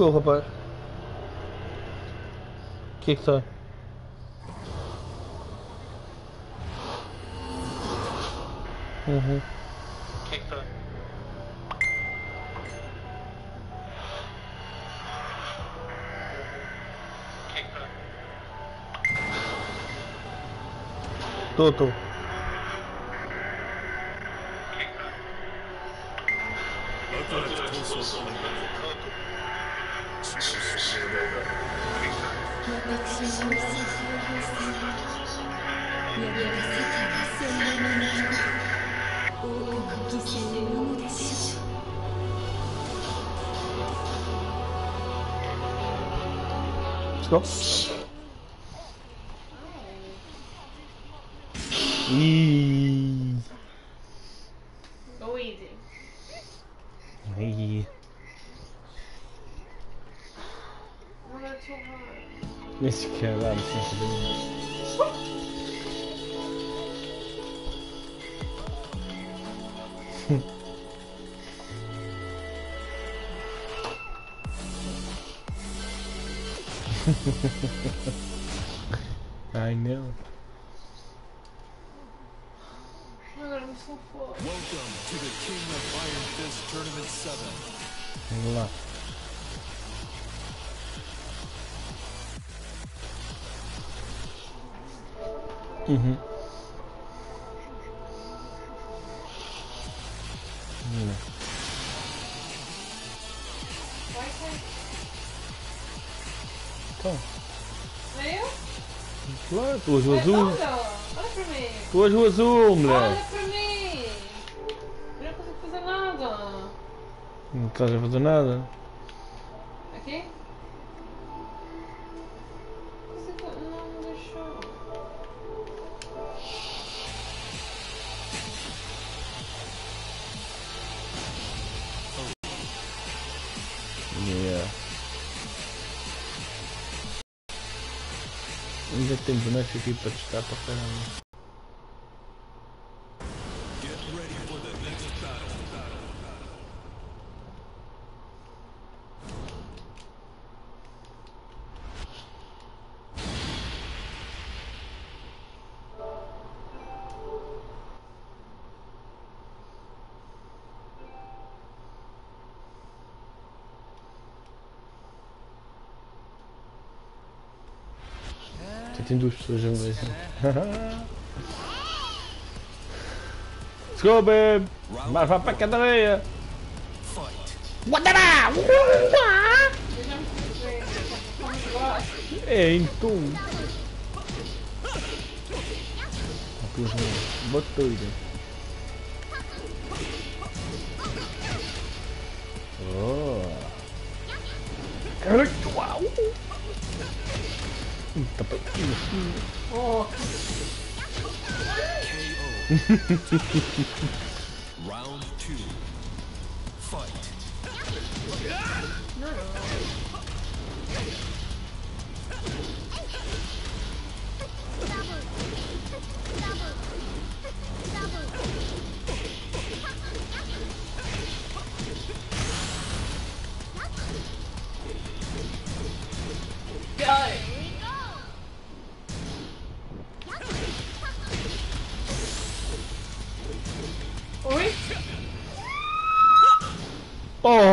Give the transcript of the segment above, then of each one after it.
ficou, rapaz? O que é que está? Uhum. O que é que está? O que いい。I knew. God, I'm so full. Welcome to the King of Iron Fist Tournament 7. Left. Uhum. Então, Veio? claro, tu hoje azul. Olha, olha pra mim. Tu hoje azul, Olha moleque. pra mim. Eu não consigo fazer nada. Não estás a fazer nada. Ainda tem bonecos aqui para para caramba. Tem duas pessoas a babe! Mas vá para a cadeia! Gosto. É, então. Não, batuida. Oh. Uau! Oh.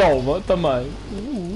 Toma, também! Oh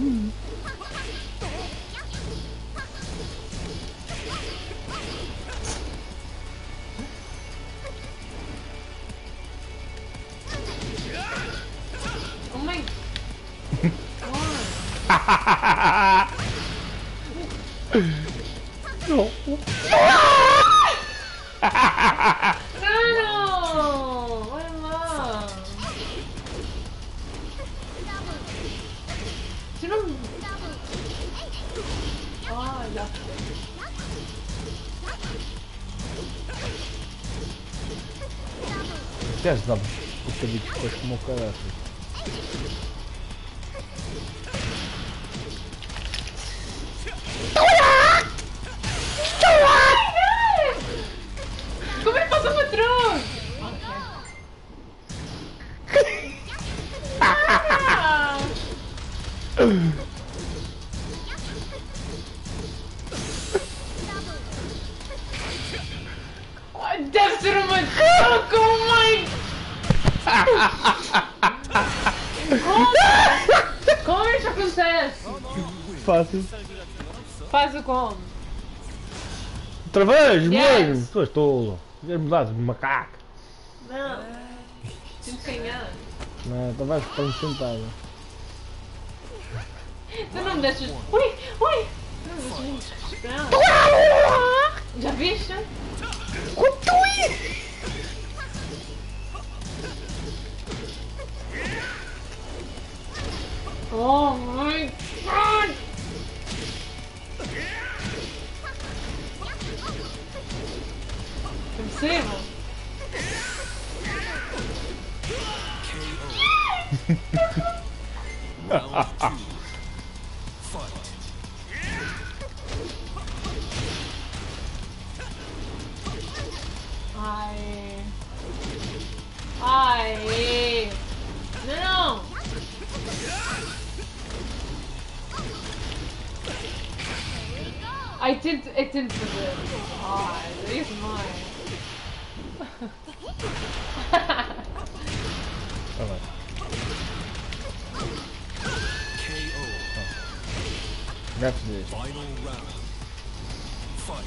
Outra vez, Yes. mesmo! Tu és tolo. Queres mudar de macaco. Não. Sinto canhado. Não, tu vais ficar sentada. Tu não me deixas. Ui, ui! Não me deixas. Já viste? Oh my cebo. I did, it didn't forgive. God, leave mine oh, Rhapsody. Final round. Fight.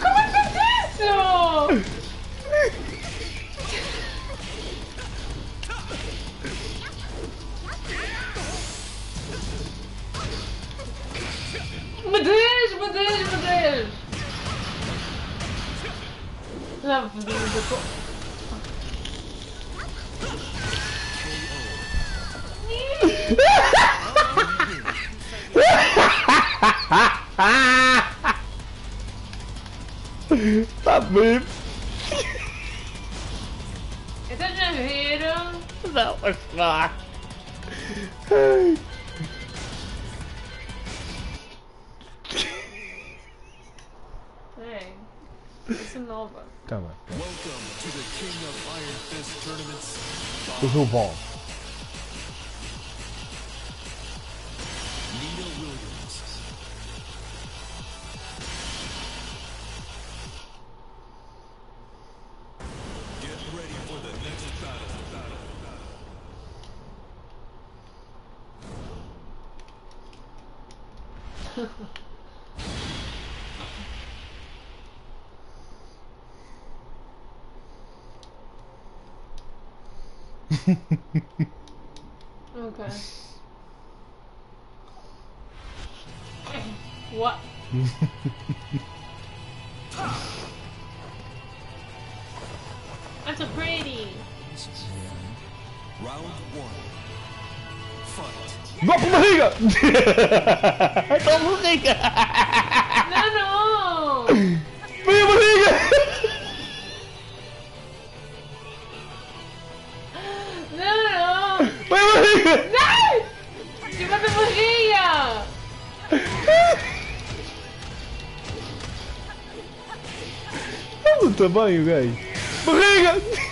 Como é que é isso? Meu Deus, meu Deus, meu Deus! Já vou fazer muita coisa. Tá bem. Então já viram? Não, mas lá. who ball. Ha ha. okay. what? That's a pretty. Round one. Fight. No, Liga! no, Liga! no, no! tamanho, gajo! Barriga!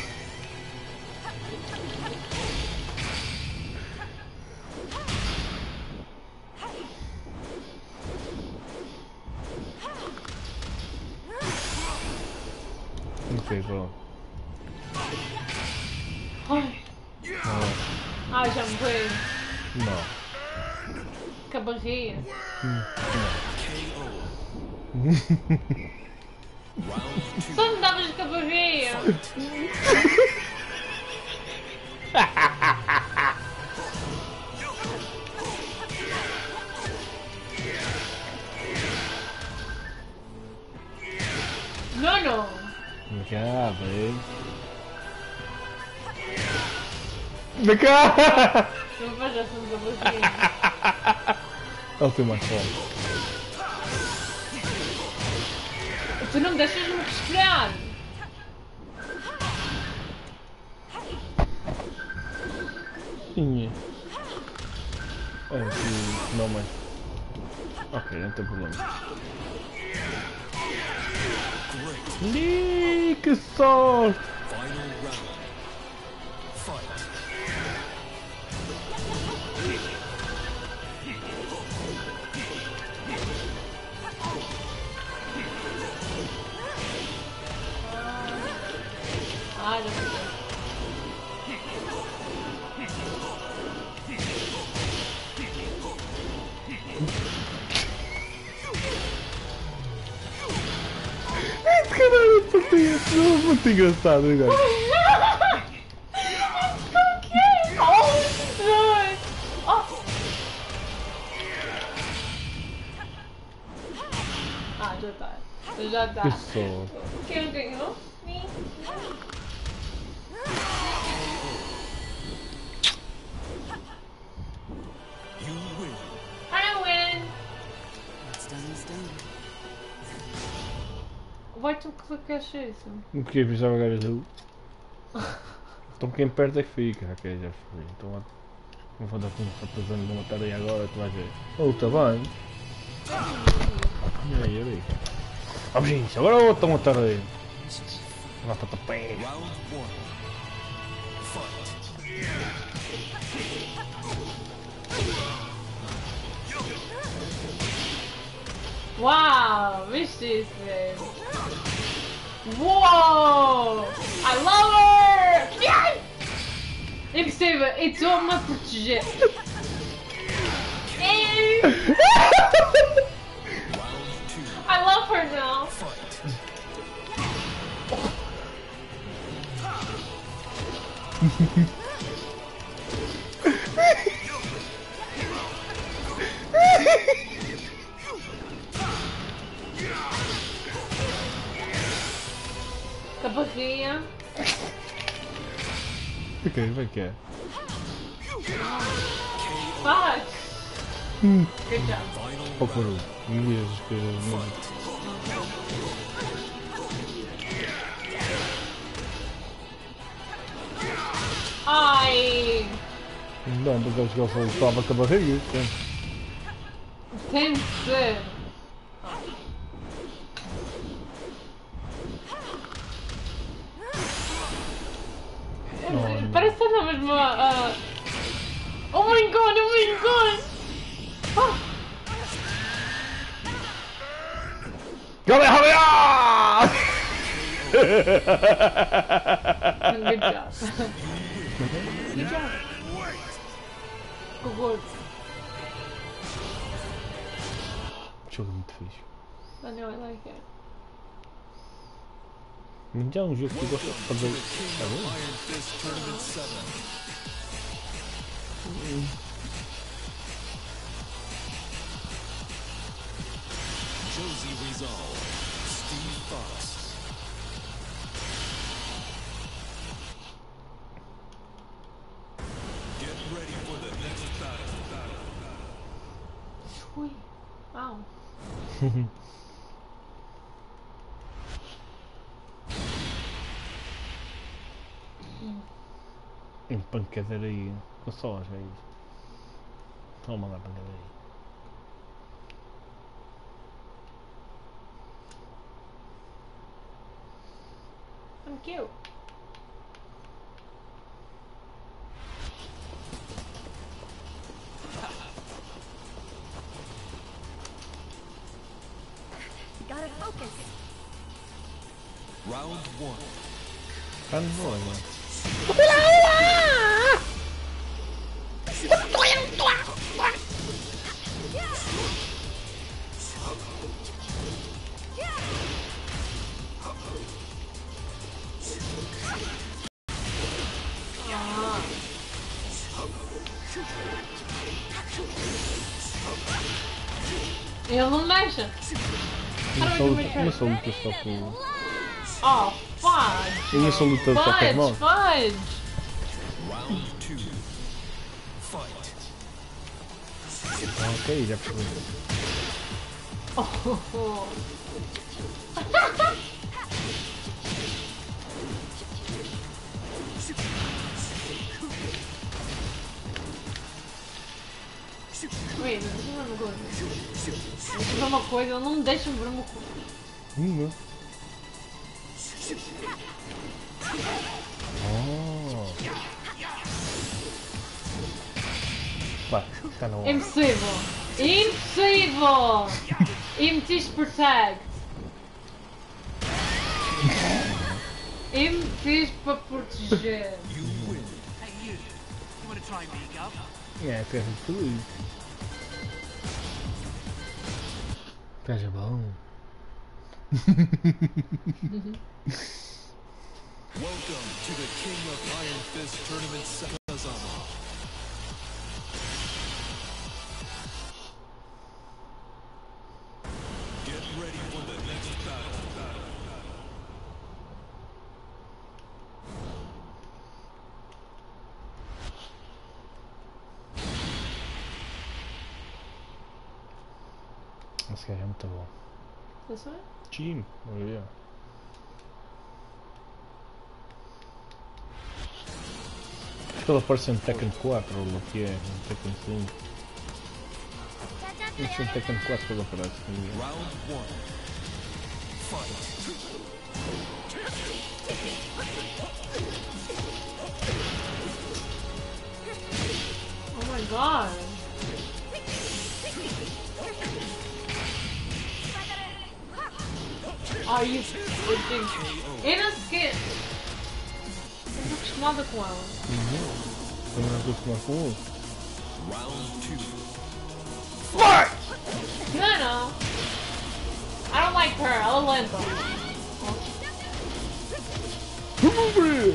Vem cá, vem. Vem cá! Não faz assim com a barriga. É o teu mais forte. Tu não me deixas-me respirar! Sim. É, que não mais. Ok, não tem problema. League assault. Final round. Fight. Ah, I don't know. é muito engraçado, velho. Ah, já tá. Pessoa. Clicaste isso? O que pensava que era tu? Então quem perde é que fica. Ok, já fui. Então não vou dar com um rapazão de uma tarde agora, tu vais ver. Oh, tá bem. E aí, olha aí. Oh, gente, agora eu vou uma tarde. Vai para pé. Uau! Viste isso, velho? Whoa! I love her! it's Ele It's all my a. I love her now. Czekaj, czekaj. Fuck! Good job. O. I... No, because you're so far, but come over Kom her, kom! Good job. Good job. Good work. Ciągnij. I know I like it. Nie widziałem już tego odchodzenia. Josie Rizal. Steve Fox. Get ready for the next battle. Ui. Wow. Em pancadaria. Com só as vezes. Estão a mandar pancadaria. I'm cute. Gotta focus. Round one. Está Ele não deixa. Caramba, só luta, uma só luta só com. Oh, fudge! Não só luta só com irmão. Fudge! Ah, ok, já percebi. Oh, oh, oh. Wait, this is. Vou fazer uma coisa, eu não me deixo ver o meu cu. Hum, não. Oh. Pá, está na hora. Impossível! Impossível! E. E me fiz para proteger. You win. Hey, you. Esteja bom. Welcome to the King of Iron Fist Tournament Kazama. This que j'aime toujours. C'est ça? Team, oui. Yeah. Aquela parece um Tekken 4 ou o que 5. It's é 4 que ele. Round 1. Fight. Oh my god! Are you kidding me? In a skin! Looks mother clown. Mm-hmm. And I just my fool. Round two. Fight! No, no. I don't like her. I don't like her. Come over here!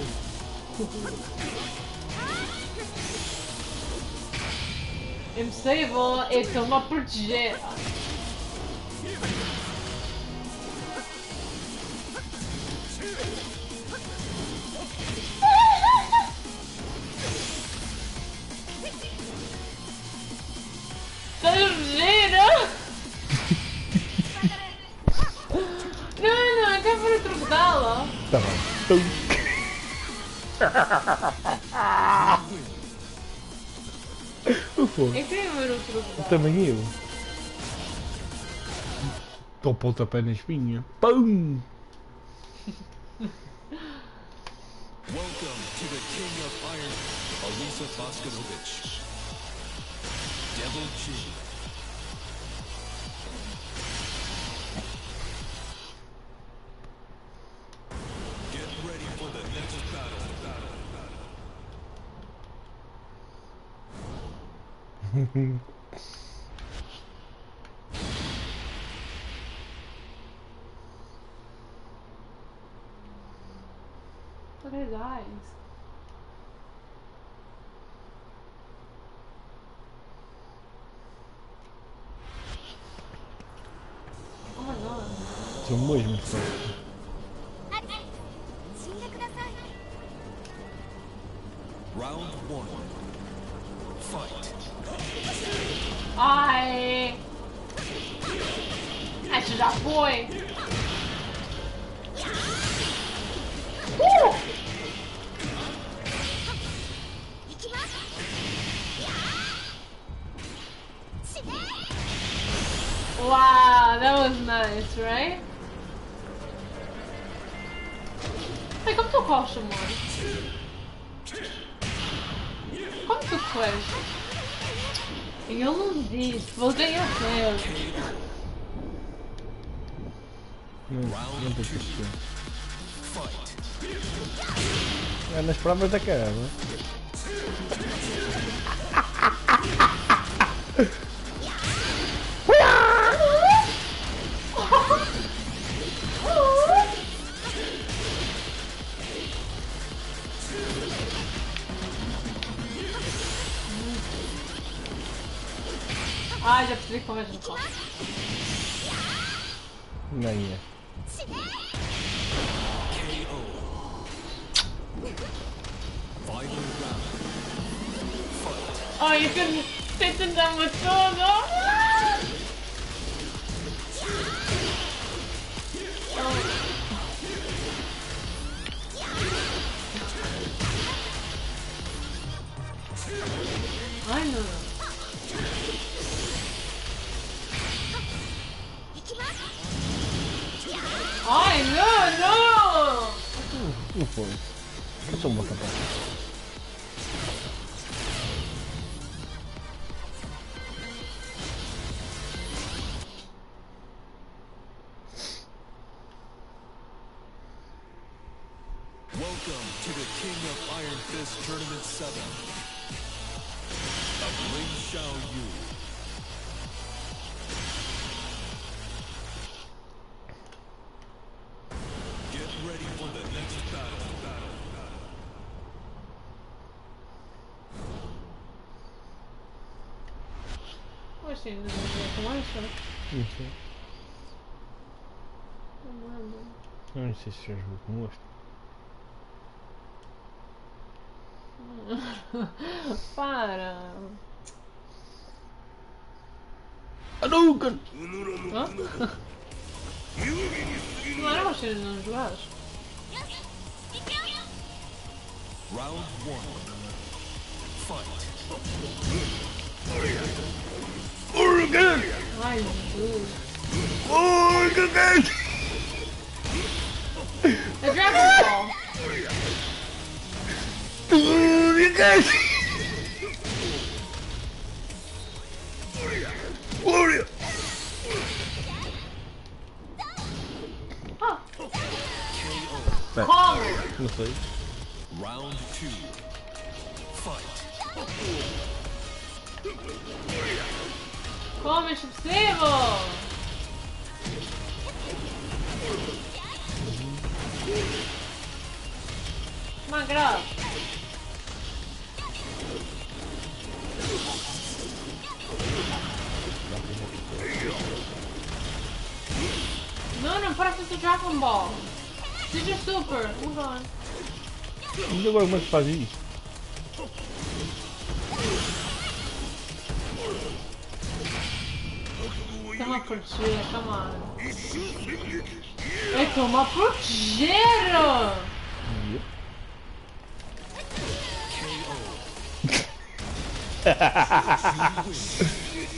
Im save, it's a lot O fogo. Eu queria ver o truque dela. Também eu. Dou pontapé na espinha. Pum! Welcome to the King of Iron, Alisa Boskanovich. Devil Jin. Look at his eyes. Oh my god. Disse, vou ganhar mesmo. Não, não tem que. É nas provas da cara. Ik kom eens in de. Nee. Eh. Oh, je kunt zitten dan met zo, depois. Deixa eu botar pra cá. Ainda não é isso. Não sei. Não lembro. Eu não sei se já jogou com gosto. Para! Hadouken! Hã? Não era uma cena de não jogares? Round 1. Fight. good! Oh, good guys! The dragon ball. Oh, you guys! Warrior! Oh. Kong! Round two. Fight. Como é possível? Magra! Não, não parece ser Dragon Ball. Seja Super. Move on. Agora como é que faz isso? Toma a proteger, come on. É toma a proteger!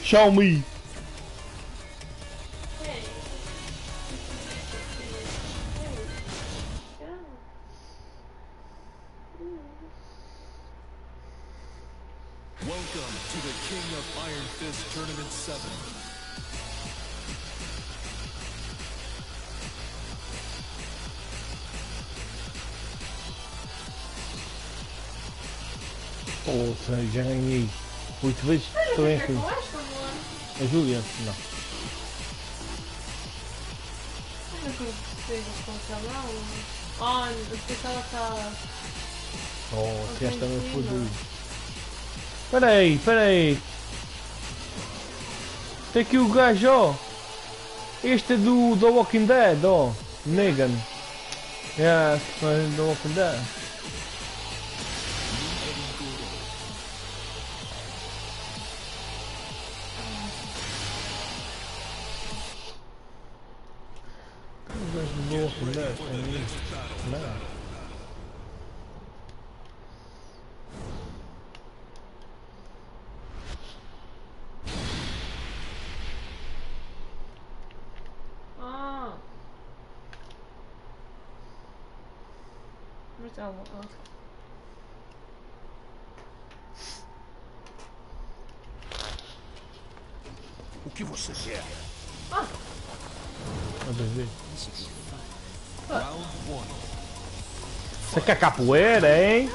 Xiaomi! Welcome Vezes. Estou esta, amor? A Júlia? Não. Que eu? Ah, pensava que ela... Oh, se esta foi Júlia. Peraí, peraí. Tem aqui o gajo, ó. Este é do, do Walking Dead, ó. Negan. É, é do Walking Dead. Where's that one? O que você quer? Nada a ver. Round 1. Você quer capoeira, hein?